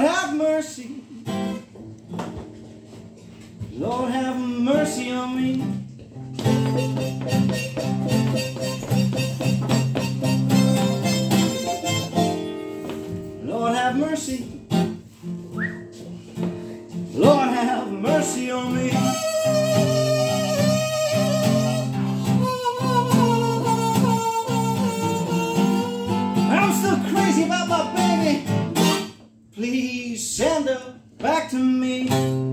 have mercy. Lord, have mercy on me. Lord, have mercy. Lord, have mercy on me. I'm crazy about my baby. Please send her back to me.